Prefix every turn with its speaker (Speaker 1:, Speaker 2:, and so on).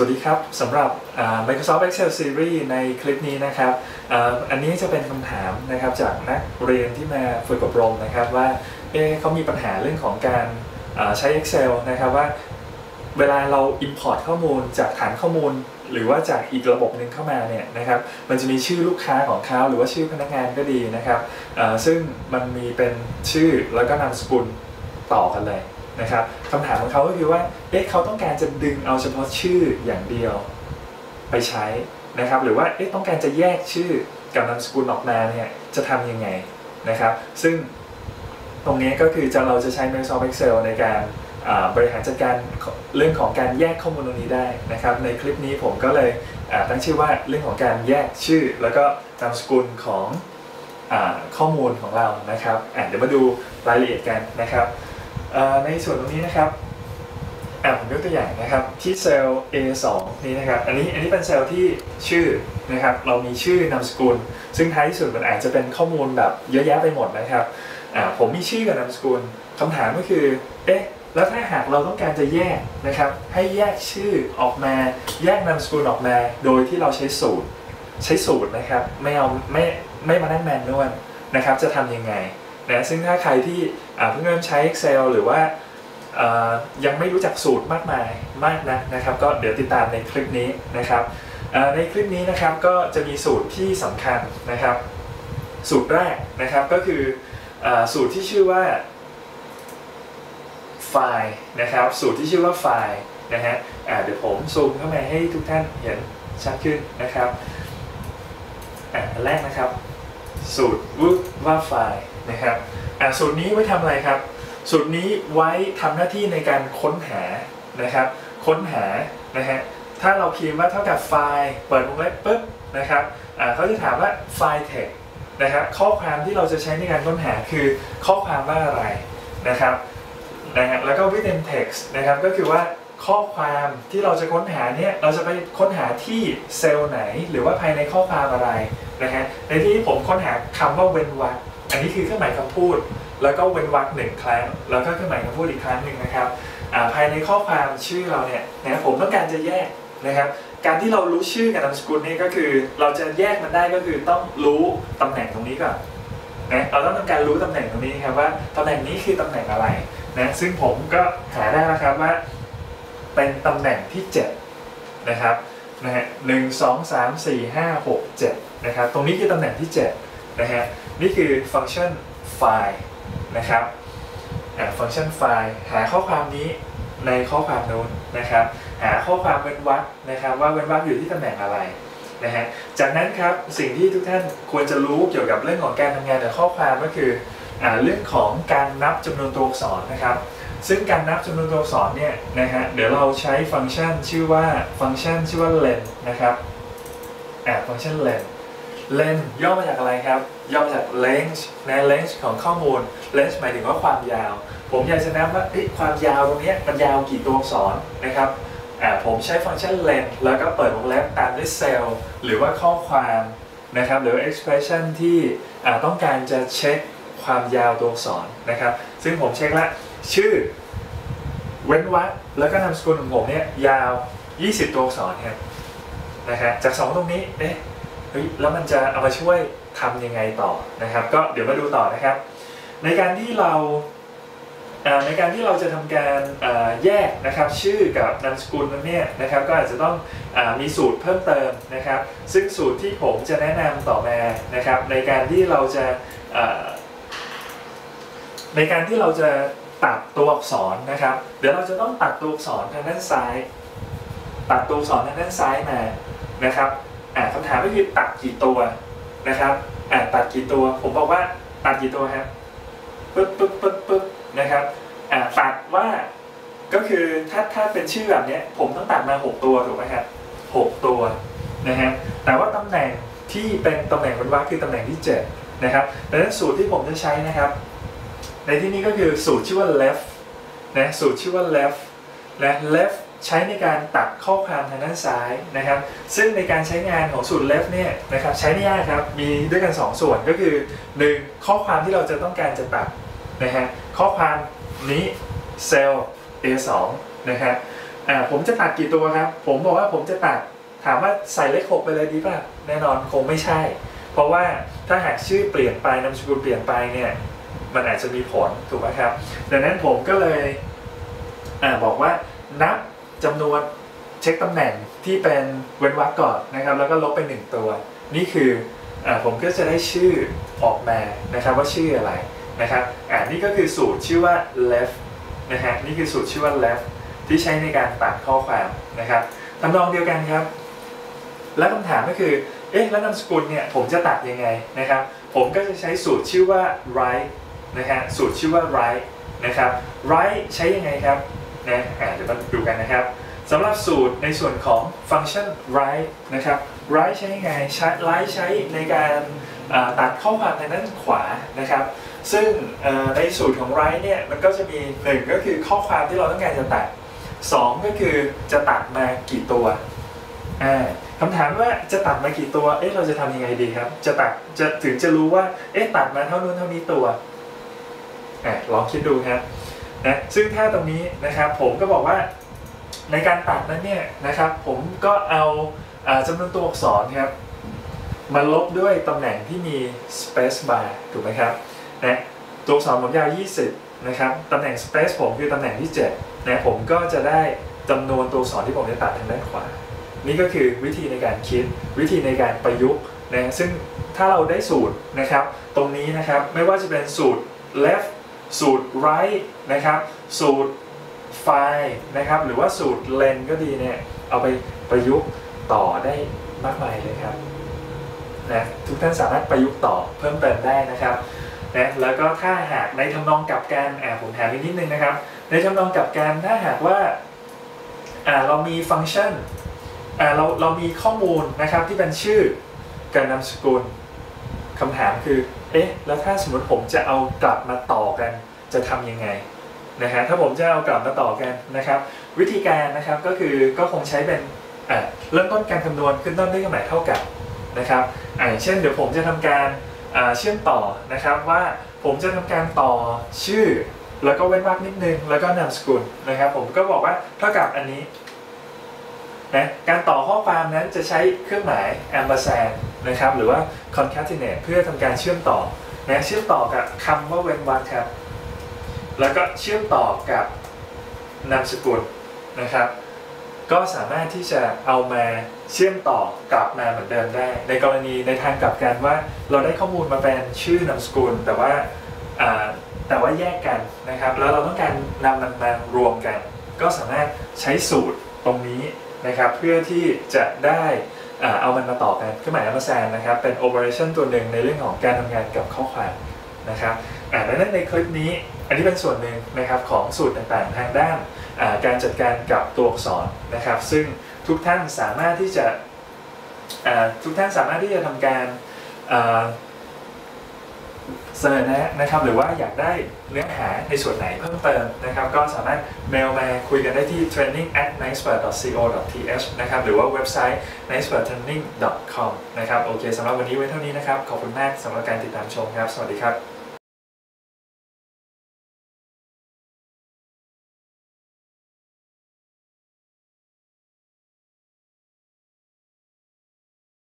Speaker 1: วัสดีครับสำหรับ Microsoft Excel Series ในคลิปนี้นะครับอันนี้จะเป็นคำถามนะครับจากนักเรียนที่มาฝึกอบรมนะครับว่าเอ๊เขามีปัญหาเรื่องของการใช้ Excel นะครับว่าเวลาเรา Import ข้อมูลจากฐานข้อมูล หรือว่าจากอีกระบบหนึ่งเข้ามาเนี่ยนะครับมันจะมีชื่อลูกค้าของเขาหรือว่าชื่อพนักงานก็ดีนะครับซึ่งมันมีเป็นชื่อแล้วก็นามสกุลต่อกันเลย นะครับคำถามของเขาก็คือว่าเอ๊ะเขาต้องการจะดึงเอาเฉพาะชื่ออย่างเดียวไปใช้นะครับหรือว่าเอ๊ะต้องการจะแยกชื่อกับนามสกุลออกมาเนี่ยจะทำยังไงนะครับซึ่งตรงนี้ก็คือจะเราจะใช้ Microsoft Excel ในการบริหารจัดการเรื่องของการแยกข้อมูลตรงนี้ได้นะครับ ในคลิปนี้ผมก็เลยตั้งชื่อว่าเรื่องของการแยกชื่อ แล้วก็นามสกุลของอข้อมูลของเรานะครับเดี๋ยวมาดูรายละเอียดกันนะครับ ในส่วนตรงนี้นะครับผมยกตัวอย่างนะครับที่เซลล์ A2 นี้นะครับอันนี้อันนี้เป็นเซลล์ที่ชื่อนะครับเรามีชื่อนามสกุล ซึ่งท้ายที่สุดมันอาจจะเป็นข้อมูลแบบเยอะแยะไปหมดนะครับผมมีชื่อกับนามสกุลคำถามก็คือเอ๊ะแล้วถ้าหากเราต้องการจะแยกนะครับให้แยกชื่อออกมาแยกนามสกุลออกมาโดยที่เราใช้สูตร ใช้สูตรนะครับไม่เอาไม่ไม่มานั่งแมนนวลนะครับจะทำยังไง นะซึ่งถ้าใครที่เพิ่งเริ่มใช้ Excel หรือว่ายังไม่รู้จักสูตรมากมายมากนะนะครับ ก็เดี๋ยวติดตามในคลิปนี้นะครับในคลิปนี้นะครับก็จะมีสูตรที่สำคัญนะครับ สูตรแรกนะครับก็คืออสูตรที่ชื่อว่าไฟล์นะครับ สูตรที่ชื่อว่าไฟล์นะฮะเดี๋ยวผมซูมเข้ามาให้ทุกท่านเห็นชัดขึ้นนะครับอันแรกนะครับ สูตรว่าไฟล์ นะครับสูตรนี้ไว้ทำอะไรครับ สูตรนี้ไว้ทำหน้าที่ในการค้นหานะครับ ค้นหานะฮะถ้าเราพิมพ์ว่าเท่ากับไฟล์เปิดวงเล็บปุ๊บนะครับเขาจะถามว่าไฟล์ text นะครับข้อความที่เราจะใช้ในการค้นหาคือข้อความว่าอะไรนะครับนะฮะแล้วก็ within text นะครับก็คือว่าข้อความที่เราจะค้นหาเนี่ยเราจะไปค้นหาที่เซลล์ไหน หรือว่าภายในข้อความอะไรนะฮะในที่ผมค้นหาคำว่าเว้นวรรค อันนี้คือเครื่องหมายคำพูด แล้วก็เว้นวรรคหนึ่งครั้ง แล้วก็เครื่องหมายคำพูดอีกครั้งหนึ่งนะครับภายในข้อความชื่อเราเนี่ยนะผมต้องการจะแยกนะครับ การที่เรารู้ชื่อกับนามสกุลนี่ก็คือ เราจะแยกมันได้ก็คือต้องรู้ตำแหน่งตรงนี้ก่อนนะเราต้องทำการรู้ตำแหน่งตรงนี้ครับว่าตำแหน่งนี้คือตำแหน่งอะไรนะซึ่งผมก็หาได้แล้วครับว่า เป็นตำแหน่งที่ 7 นะครับนะฮะหนึ่งสองสามสี่ห้าหกเจ็ดนะครับตรงนี้คือตำแหน่งที่7นะฮะ นี่คือฟังก์ชันไฟล์นะครับฟังก์ชันไฟล์หาข้อความนี้ในข้อความโน้นนะครับ หาข้อความเว้นวรรคนะครับ ว่าเว้นวรรคอยู่ที่ตำแหน่งอะไรนะฮะจากนั้นครับสิ่งที่ทุกท่านควรจะรู้เกี่ยวกับเรื่องของการทำงานกับข้อความก็คืออเรื่องของการนับจำนวนตัวอักษรนะครับ ซึ่งการนับจำนวนตัวอักษรเนี่ยนะฮะเดี๋ยวเราใช้ฟังก์ชันชื่อว่าฟังก์ชันชื่อว่า len นะครับอ่าฟังก์ชัน len len ย่อมาจากอะไรครับ ย่อมาจาก length นะ length ของข้อมูล length หมายถึงว่าความยาว ผมอยากจะนับว่าความยาวตรงนี้มันยาวกี่ตัวอักษรนะครับผมใช้ฟังก์ชัน len แล้วก็เปิดวงเล็บตามด้วยเซลล์หรือว่าข้อความนะครับหรือ expression ที่ต้องการจะเช็คความยาวตัวอักษรนะครับซึ่งผมเช็คละชื่อเว้นวรรคแล้วก็นามสกุลของผมเนี่ยยาว 20 ตัวอักษรครับนะฮะจาก 2 ตรงนี้เอ๊ะเฮ้ยแล้วมันจะเอามาช่วย ทำยังไงต่อนะครับ ก็เดี๋ยวมาดูต่อนะครับ ในการที่เราในการที่เราจะทำการแยกนะครับชื่อกับนามสกุลนั้นเนี่ยนะครับก็อาจจะต้องอมีสูตรเพิ่มเติมนะครับ ซึ่งสูตรที่ผมจะแนะนำต่อมานะครับ ในการที่เราจะในการที่เราจะตัดตัวอักษรนะครับ เดี๋ยวเราจะต้องตัดตัวอักษรทางด้านซ้าย ตัดตัวอักษรทางด้านซ้ายมานะครับคำถามก็คือตัดกี่ตัว นะครับตัดกี่ตัว ผมบอกว่าตัดกี่ตัวครับปึ๊บปึ๊บปึ๊บปึ๊บนะครับตัดว่าก็คือถ้าถ้าเป็นชื่อแบบนี้ผมต้องตัดมา 6 ตัวถูกไหมครับหกตัวนะฮะแต่ว่าตำแหน่งที่เป็นตำแหน่งบนว่าคือตำแหน่งที่7นะครับดังนั้นสูตรที่ผมจะใช้นะครับ ในที่นี้ก็คือสูตรชื่อว่า left นะสูตรชื่อว่า left นะ left ใช้ในการตัดข้อความทางด้านซ้ายนะครับ ซึ่งในการใช้งานของสูตร left เนี่ยนะครับใช้ไม่ยากครับ มีด้วยกัน 2 ส่วนก็คือ 1. ข้อความที่เราจะต้องการจะตัดนะฮะข้อความนี้เซลล์ A2 นะฮะอ่าผมจะตัดกี่ตัวครับ ผมบอกว่าผมจะตัดถามว่าใส่เลขหกไปเลยดีป่ะแน่นอนคงไม่ใช่ เพราะว่าถ้าหากชื่อเปลี่ยนไปนามสกุลเปลี่ยนไปเนี่ยมันอาจจะมีผลถูกไหมครับ ดังนั้นผมก็เลยอ่าบอกว่านับ จำนวนเช็คตำแหน่งที่เป็นเว้นวรรคก่อนนะครับ แล้วก็ลบไปหนึ่งตัว นี่คืออผมก็จะได้ชื่อออกมานะครับว่าชื่ออะไรนะครับอ่านี่ก็คือสูตรชื่อว่า left นะฮะนี่คือสูตรชื่อว่า left ที่ใช้ในการตัดข้อความนะครับทำนองเดียวกันครับ และคำถามก็คือเอ๊ะแล้วนามสกุลเนี่ยผมจะตัดยังไงนะครับ ผมก็จะใช้สูตรชื่อว่า right นะฮะสูตรชื่อว่า right นะครับ right ใช้ยังไงครับ นะเดี๋ยวมาดูกันนะครับสำหรับสูตรในส่วนของฟังก์ชัน right นะครับ right ใช้ยังไงใช้ right ใช้ในการตัดข้อความทางด้านขวานะครับ ซึ่งในสูตรของ right เนี่ยมันก็จะมีหนึ่งก็คือข้อความที่เราต้องการจะตัดสองก็คือจะตัดมากี่ตัวคำถามว่าจะตัดมากี่ตัว เอ๊ะเราจะทำยังไงดีครับ จะตัดจะถึงจะรู้ว่า เอ๊ะตัดมาเท่านู้นเท่านี้ตัวอลองคิดดูครับ นะซึ่งถ้าตรงนี้นะครับผมก็บอกว่าในการตัดนั้นเนี่ยนะครับผมก็เอาอาจำนวนตัวอักษรครับมาลบด้วยตำแหน่งที่มี space bar ถูกไหมครับนะตัวอักษรผมยาว 20 นะครับตำแหน่ง space ผมคือตำแหน่งที่7นะผมก็จะได้จำนวนตัวอักษรที่ผมจะตัดทางด้านขวา นี่ก็คือวิธีในการคิดวิธีในการประยุกต์นะซึ่งถ้าเราได้สูตรนะครับ ตรงนี้นะครับไม่ว่าจะเป็นสูตร left สูตร right นะครับ สูตร file นะครับ หรือว่าสูตร len ก็ดีเนี่ย เอาไปประยุกต์ต่อได้มากมายเลยครับนะทุกท่านสามารถประยุกต์ต่อเพิ่มเติมได้นะครับนะแล้วก็ถ้าหากในทำนองกับกันอ่าผมถามอีกนิดนึงนะครับ ในทำนองกับกันถ้าหากว่าอ่าเรามีฟังก์ชันอ่าเราเรามีข้อมูลนะครับที่เป็นชื่อกับนามสกุลคำถามคือ เอ๊ะแล้วถ้าสมมติผมจะเอากลับมาต่อกันจะทำยังไงนะฮะถ้าผมจะเอากลับมาต่อกันนะครับ วิธีการนะครับก็คือก็คงใช้เป็นเริ่มต้นการคำนวณขึ้นต้นด้วยเครื่องหมายเท่ากับนะครับอ่าอย่างเช่นเดี๋ยวผมจะทำการเชื่อมต่อนะครับว่าผมจะทำการต่อชื่อ แล้วก็เว้นวรรคนิดนึงแล้วก็นามสกุลนะครับ ผมก็บอกว่าเท่ากับอันนี้ นะการต่อข้อความนั้นจะใช้เครื่องหมาย ampersand นะครับหรือว่า concatenate เพื่อทำการเชื่อมต่อนะเชื่อมต่อกับคำว่าเว้นวรรคครับ แล้วก็เชื่อมต่อกับนามสกุลนะครับ ก็สามารถที่จะเอามาเชื่อมต่อกลับมาเหมือนเดิมได้ ในกรณีในทางกลับกันว่าเราได้ข้อมูลมาเป็นชื่อนามสกุล แต่ว่าแต่ว่าแยกกันนะครับ แล้วเราต้องการนำมันมารวมกัน ก็สามารถใช้สูตรตรงนี้ นะครับเพื่อที่จะได้เอามันมาต่อกันเครื่องหมายอัมแซนนะครับเป็น operation ตัวหนึ่งในเรื่องของการทำงานกับข้อความนะครับดังนั้นในคลิปนี้อันนี้เป็นส่วนหนึ่งนะครับของสูตรต่างๆ ทางด้านาการจัดการกับตัวอักษรนะครับ ซึ่งทุกท่านสามารถที่จะทุกท่านสามารถที่จะทำการา เสนอแนะนะครับหรือว่าอยากได้เนื้อหาในส่วนไหนเพิ่มเติมนะครับ ก็สามารถเมลมาคุยกันได้ที่ training at nicespert.co.th นะครับหรือว่าเว็บไซต์ nicepertraining.com นะครับโอเคสำหรับวันนี้ไว้เท่านี้นะครับ ขอบคุณมากสำหรับการติดตามชมครับ สวัสดีครับ